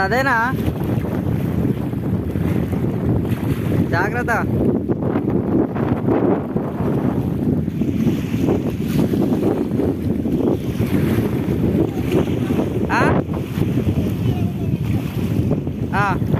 ಅದೇನಾ? ಜಾಗ್ರತ. ಹಾ ಹಾ